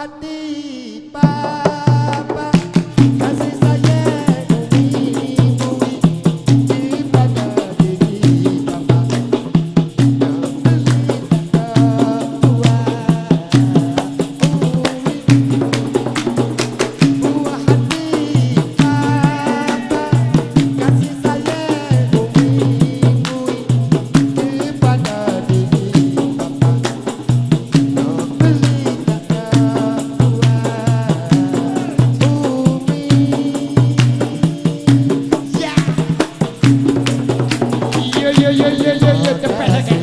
hati pa with the president.